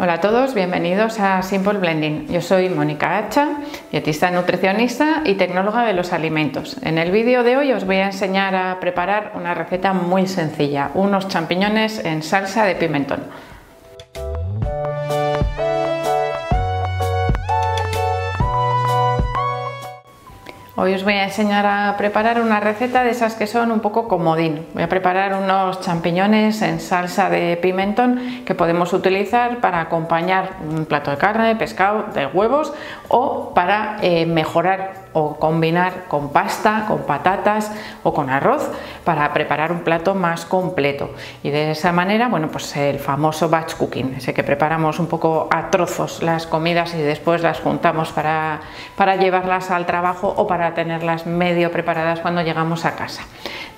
Hola a todos, bienvenidos a Simple Blending. Yo soy Mónica Hacha, dietista nutricionista y tecnóloga de los alimentos. En el vídeo de hoy os voy a enseñar a preparar una receta muy sencilla, unos champiñones en salsa de pimentón. Hoy os voy a enseñar a preparar una receta de esas que son un poco comodín. Voy a preparar unos champiñones en salsa de pimentón que podemos utilizar para acompañar un plato de carne, de pescado, de huevos o para eh, mejorar o combinar con pasta, con patatas o con arroz para preparar un plato más completo. Y de esa manera, bueno, pues el famoso batch cooking, ese que preparamos un poco a trozos las comidas y después las juntamos para, para llevarlas al trabajo o para tenerlas medio preparadas cuando llegamos a casa.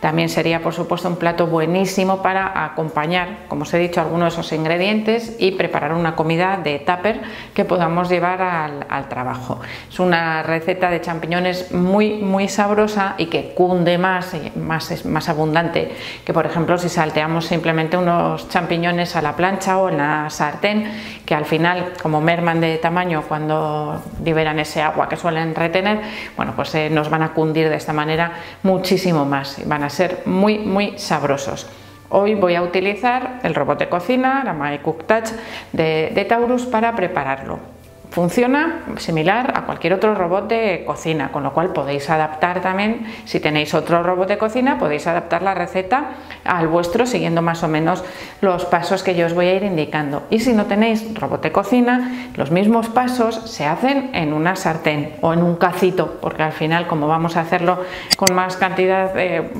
También sería, por supuesto, un plato buenísimo para acompañar, como os he dicho, algunos de esos ingredientes y preparar una comida de tupper que podamos llevar al, trabajo. Es una receta de champiñones muy, muy sabrosa y que cunde más, más, es más abundante que, por ejemplo, si salteamos simplemente unos champiñones a la plancha o en la sartén, que al final, como merman de tamaño cuando liberan ese agua que suelen retener, bueno, pues eh, nos van a cundir de esta manera muchísimo más. Van a ser muy, muy sabrosos. Hoy voy a utilizar el robot de cocina, la My Cook Touch de, de Taurus para prepararlo. Funciona similar a cualquier otro robot de cocina, con lo cual podéis adaptar también, si tenéis otro robot de cocina, podéis adaptar la receta al vuestro siguiendo más o menos los pasos que yo os voy a ir indicando. Y si no tenéis robot de cocina, los mismos pasos se hacen en una sartén o en un cacito, porque al final como vamos a hacerlo con más cantidad,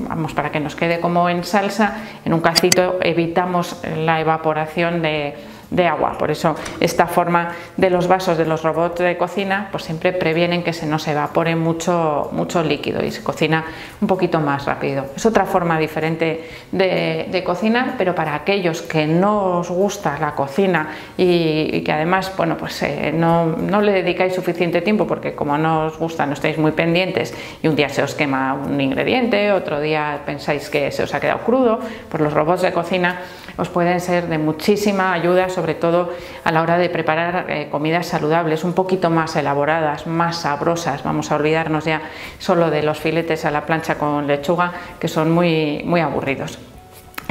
vamos, para que nos quede como en salsa, en un cacito evitamos la evaporación de de agua. Por eso esta forma de los vasos de los robots de cocina pues siempre previenen que se nos evapore mucho, mucho líquido y se cocina un poquito más rápido. Es otra forma diferente de, cocinar, pero para aquellos que no os gusta la cocina y, que además bueno, pues, eh, no, no, le dedicáis suficiente tiempo porque como no os gusta no estáis muy pendientes y un día se os quema un ingrediente, otro día pensáis que se os ha quedado crudo, pues los robots de cocina os pueden ser de muchísima ayuda sobre todo a la hora de preparar eh, comidas saludables, un poquito más elaboradas, más sabrosas. Vamos a olvidarnos ya solo de los filetes a la plancha con lechuga, que son muy, muy aburridos.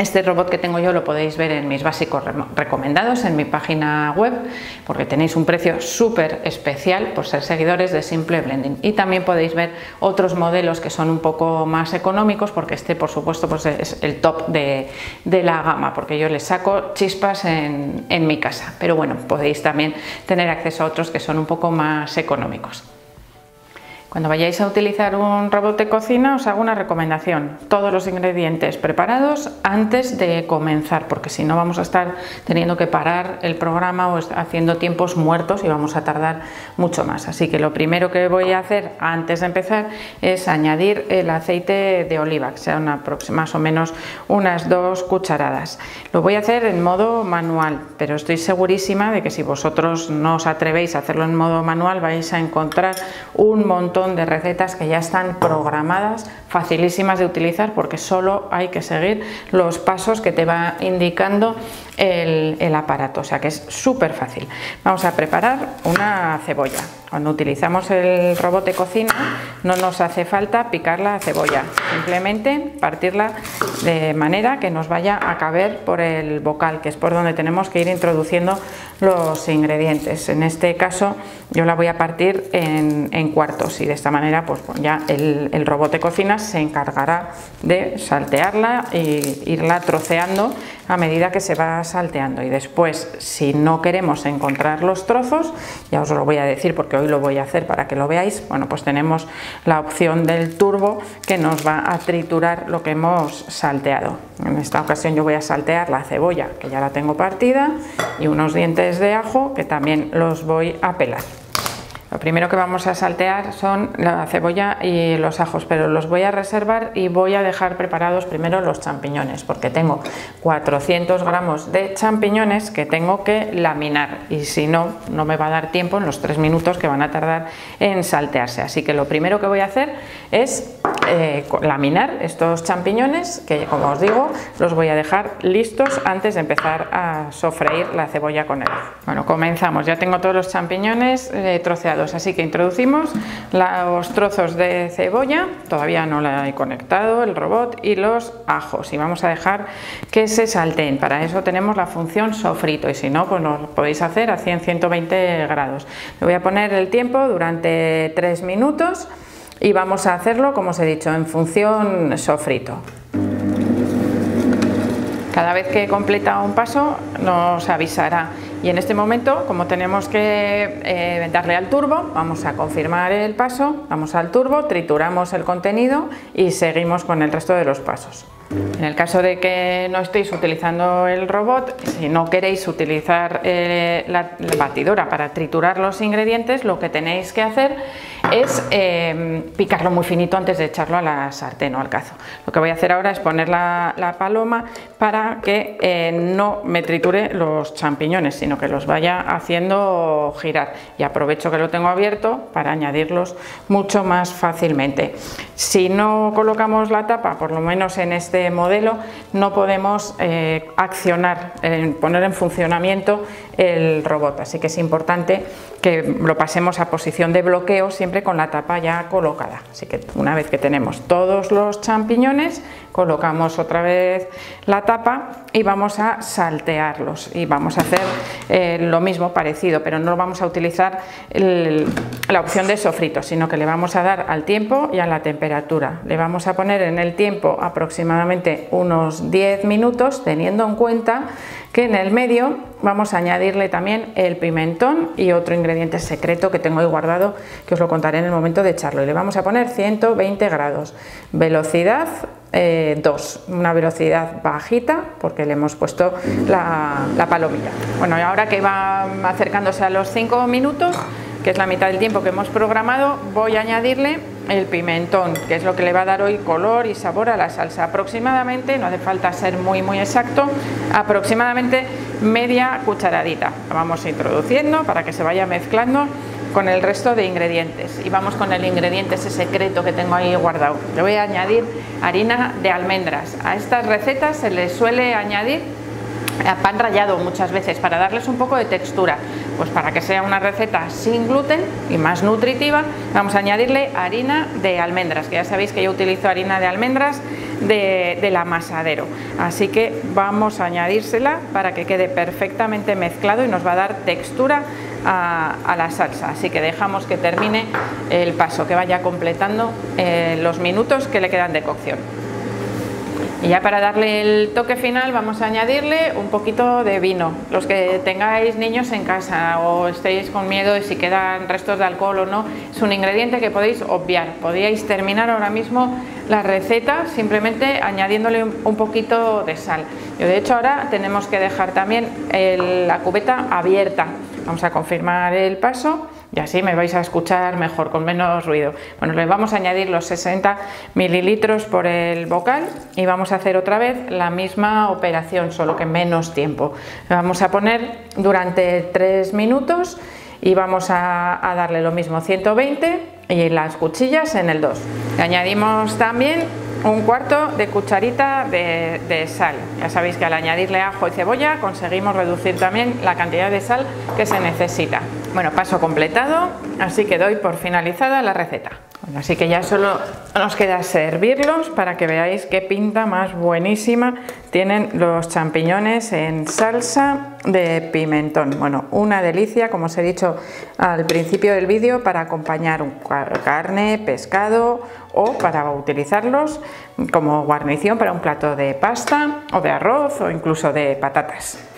Este robot que tengo yo lo podéis ver en mis básicos recomendados en mi página web porque tenéis un precio súper especial por ser seguidores de Simple Blending y también podéis ver otros modelos que son un poco más económicos porque este por supuesto pues es el top de, la gama porque yo les saco chispas en, en mi casa pero bueno podéis también tener acceso a otros que son un poco más económicos. Cuando vayáis a utilizar un robot de cocina os hago una recomendación, todos los ingredientes preparados antes de comenzar, porque si no vamos a estar teniendo que parar el programa o haciendo tiempos muertos y vamos a tardar mucho más. Así que lo primero que voy a hacer antes de empezar es añadir el aceite de oliva, que sea más o menos unas dos cucharadas. Lo voy a hacer en modo manual, pero estoy segurísima de que si vosotros no os atrevéis a hacerlo en modo manual vais a encontrar un montón de recetas que ya están programadas, facilísimas de utilizar porque solo hay que seguir los pasos que te va indicando el, el aparato, o sea que es súper fácil. Vamos a preparar una cebolla. Cuando utilizamos el robot de cocina no nos hace falta picar la cebolla, simplemente partirla de manera que nos vaya a caber por el bocal, que es por donde tenemos que ir introduciendo los ingredientes. En este caso yo la voy a partir en, cuartos y de esta manera pues ya el, el robot de cocina se encargará de saltearla e irla troceando a medida que se va salteando y después si no queremos encontrar los trozos ya os lo voy a decir porque hoy lo voy a hacer para que lo veáis. Bueno pues tenemos la opción del turbo que nos va a triturar lo que hemos salteado. En esta ocasión yo voy a saltear la cebolla que ya la tengo partida y unos dientes de ajo que también los voy a pelar lo primero que vamos a saltear son la cebolla y los ajos, pero los voy a reservar y voy a dejar preparados primero los champiñones, porque tengo 400 gramos de champiñones que tengo que laminar y si no, no me va a dar tiempo en los tres minutos que van a tardar en saltearse. Así que lo primero que voy a hacer es eh, laminar estos champiñones que como os digo los voy a dejar listos antes de empezar a sofreír la cebolla con él. Bueno, comenzamos. Ya tengo todos los champiñones eh, troceados, así que introducimos los trozos de cebolla, todavía no la he conectado, el robot y los ajos y vamos a dejar que se salten. Para eso tenemos la función sofrito y si no, pues lo podéis hacer a 100-120 grados. Le voy a poner el tiempo durante 3 minutos y vamos a hacerlo, como os he dicho, en función sofrito. Cada vez que completa un paso nos avisará y en este momento, como tenemos que eh, darle al turbo, vamos a confirmar el paso, vamos al turbo, trituramos el contenido y seguimos con el resto de los pasos. En el caso de que no estéis utilizando el robot, si no queréis utilizar eh, la, batidora para triturar los ingredientes, lo que tenéis que hacer es eh, picarlo muy finito antes de echarlo a la sartén o al cazo. Lo que voy a hacer ahora es poner la, paloma para que eh, no me triture los champiñones, sino que los vaya haciendo girar. Y aprovecho que lo tengo abierto para añadirlos mucho más fácilmente. Si no colocamos la tapa, por lo menos en este modelo no podemos eh, accionar, poner en funcionamiento el robot, así que es importante que lo pasemos a posición de bloqueo siempre con la tapa ya colocada. Así que una vez que tenemos todos los champiñones, colocamos otra vez la tapa y vamos a saltearlos y vamos a hacer eh, lo mismo parecido, pero no vamos a utilizar la opción de sofrito, sino que le vamos a dar al tiempo y a la temperatura. Le vamos a poner en el tiempo aproximadamente unos 10 minutos, teniendo en cuenta que en el medio vamos a añadirle también el pimentón y otro ingrediente secreto que tengo ahí guardado que os lo contaré en el momento de echarlo y le vamos a poner 120 grados velocidad 2 eh, una velocidad bajita porque le hemos puesto la, la palomilla bueno y ahora que va acercándose a los 5 minutos que es la mitad del tiempo que hemos programado, voy a añadirle el pimentón, que es lo que le va a dar hoy color y sabor a la salsa. Aproximadamente, no hace falta ser muy muy exacto, aproximadamente media cucharadita. La vamos introduciendo para que se vaya mezclando con el resto de ingredientes. Y vamos con el ingrediente ese secreto que tengo ahí guardado. Le voy a añadir harina de almendras. A estas recetas se les suele añadir pan rallado muchas veces para darles un poco de textura. Pues para que sea una receta sin gluten y más nutritiva, vamos a añadirle harina de almendras, que ya sabéis que yo utilizo harina de almendras de, del amasadero. Así que vamos a añadírsela para que quede perfectamente mezclado y nos va a dar textura a, la salsa. Así que dejamos que termine el paso, que vaya completando eh, los minutos que le quedan de cocción. Y ya para darle el toque final vamos a añadirle un poquito de vino. Los que tengáis niños en casa o estéis con miedo de si quedan restos de alcohol o no, es un ingrediente que podéis obviar. Podríais terminar ahora mismo la receta simplemente añadiéndole un poquito de sal. Y de hecho ahora tenemos que dejar también la cubeta abierta. Vamos a confirmar el paso y así me vais a escuchar mejor, con menos ruido. Bueno, le vamos a añadir los 60 mililitros por el bocal y vamos a hacer otra vez la misma operación, solo que menos tiempo. Le vamos a poner durante 3 minutos y vamos a, darle lo mismo 120 y las cuchillas en el 2. Le añadimos también un cuarto de cucharita de, sal. Ya sabéis que al añadirle ajo y cebolla conseguimos reducir también la cantidad de sal que se necesita. Bueno, paso completado, así que doy por finalizada la receta. Así que ya solo nos queda servirlos para que veáis qué pinta más buenísima tienen los champiñones en salsa de pimentón. Bueno, una delicia, como os he dicho al principio del vídeo, para acompañar un carne, pescado o para utilizarlos como guarnición para un plato de pasta o de arroz o incluso de patatas.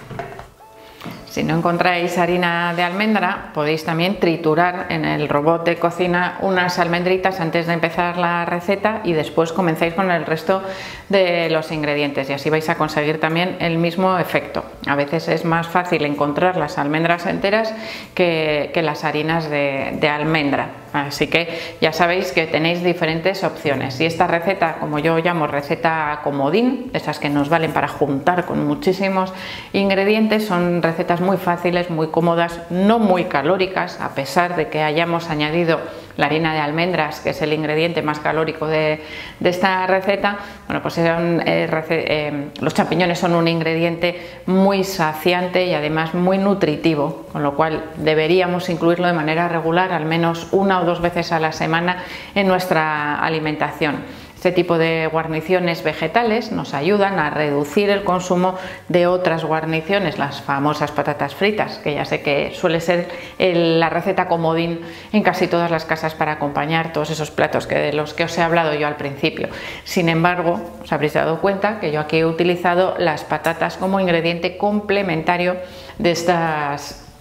Si no encontráis harina de almendra, podéis también triturar en el robot de cocina unas almendritas antes de empezar la receta y después comenzáis con el resto de los ingredientes y así vais a conseguir también el mismo efecto. A veces es más fácil encontrar las almendras enteras que, las harinas de almendra. Así que ya sabéis que tenéis diferentes opciones. Y esta receta, como yo llamo receta comodín, esas que nos valen para juntar con muchísimos ingredientes, son recetas muy fáciles, muy cómodas, no muy calóricas, a pesar de que hayamos añadido la harina de almendras, que es el ingrediente más calórico de, esta receta, bueno, pues eh, eh, los champiñones son un ingrediente muy saciante y además muy nutritivo, con lo cual deberíamos incluirlo de manera regular, al menos una o dos veces a la semana en nuestra alimentación. Este tipo de guarniciones vegetales nos ayudan a reducir el consumo de otras guarniciones, las famosas patatas fritas, que ya sé que suele ser la receta comodín en casi todas las casas para acompañar todos esos platos que de los que os he hablado yo al principio. Sin embargo, os habréis dado cuenta que yo aquí he utilizado las patatas como ingrediente complementario de estas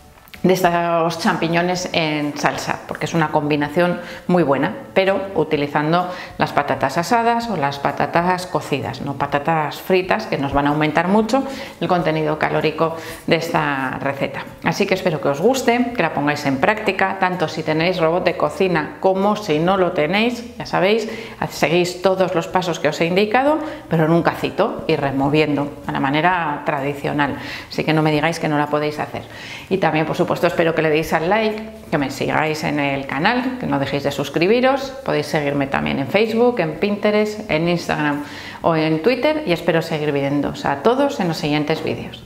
de estos champiñones en salsa, porque es una combinación muy buena, pero utilizando las patatas asadas o las patatas cocidas, no patatas fritas, que nos van a aumentar mucho el contenido calórico de esta receta. Así que espero que os guste, que la pongáis en práctica, tanto si tenéis robot de cocina como si no lo tenéis, ya sabéis, seguís todos los pasos que os he indicado, pero en un cacito y removiendo a la manera tradicional. Así que no me digáis que no la podéis hacer. Y también, por supuesto, espero que le deis al like, que me sigáis en el canal, que no dejéis de suscribiros. Podéis seguirme también en Facebook, en Pinterest, en Instagram o en Twitter y espero seguir viéndoos a todos en los siguientes vídeos.